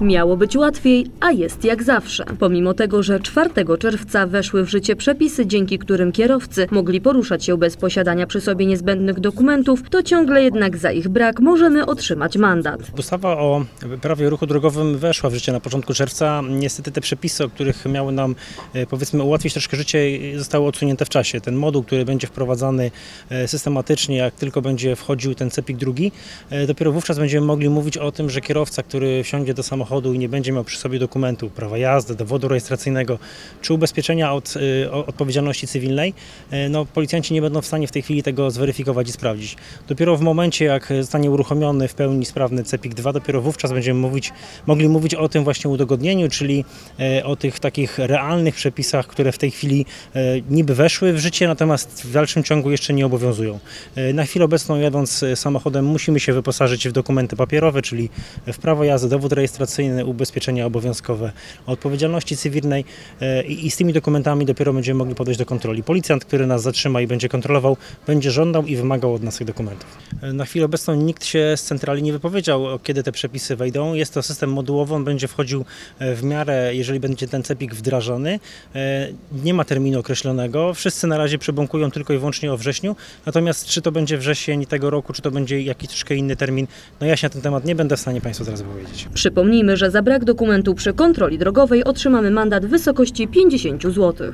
Miało być łatwiej, a jest jak zawsze. Pomimo tego, że 4 czerwca weszły w życie przepisy, dzięki którym kierowcy mogli poruszać się bez posiadania przy sobie niezbędnych dokumentów, to ciągle jednak za ich brak możemy otrzymać mandat. Ustawa o prawie ruchu drogowym weszła w życie na początku czerwca. Niestety te przepisy, o których miały nam e, powiedzmy ułatwić troszkę życie, zostały odsunięte w czasie. Ten moduł, który będzie wprowadzany e, systematycznie, jak tylko będzie wchodził ten CEPIK drugi, e, dopiero wówczas będziemy mogli mówić o tym, że kierowca, który wsiądzie do samochodu i nie będzie miał przy sobie dokumentu, prawa jazdy, dowodu rejestracyjnego czy ubezpieczenia od o- odpowiedzialności cywilnej, e, no, policjanci nie będą w stanie w tej chwili tego zweryfikować i sprawdzić. Dopiero w momencie, jak zostanie uruchomiony w pełni sprawny CEPIK 2, dopiero wówczas będziemy mówić, mogli mówić o tym właśnie udogodnieniu, czyli e, o tych takich realnych przepisach, które w tej chwili niby weszły w życie, natomiast w dalszym ciągu jeszcze nie obowiązują. Na chwilę obecną jadąc samochodem musimy się wyposażyć w dokumenty papierowe, czyli w prawo jazdy, dowód rejestracyjny, ubezpieczenia obowiązkowe, odpowiedzialności cywilnej e, i i z tymi dokumentami dopiero będziemy mogli podejść do kontroli. Policjant, który nas zatrzyma i będzie kontrolował, będzie żądał i wymagał od nas tych dokumentów. E, Na chwilę obecną nikt się z centrali nie wypowiedział, kiedy te przepisy wejdą. Jest to system modułowy, on będzie wchodził e, w miarę, jeżeli będzie ten CEPIK wdrażany. Nie ma terminu określonego. Wszyscy na razie przebąkują tylko i wyłącznie o wrześniu. Natomiast czy to będzie wrzesień tego roku, czy to będzie jakiś troszkę inny termin, no ja się na ten temat nie będę w stanie Państwu zaraz powiedzieć. Że za brak dokumentu przy kontroli drogowej otrzymamy mandat w wysokości 50 zł.